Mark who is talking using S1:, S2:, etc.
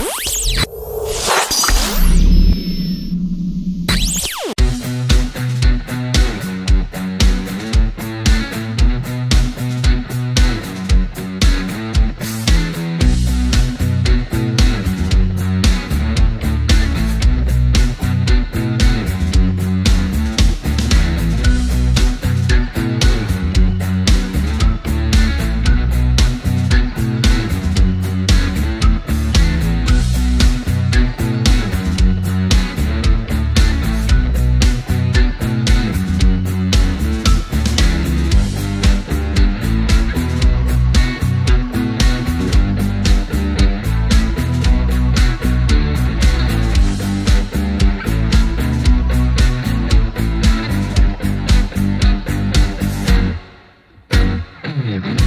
S1: Bye. him.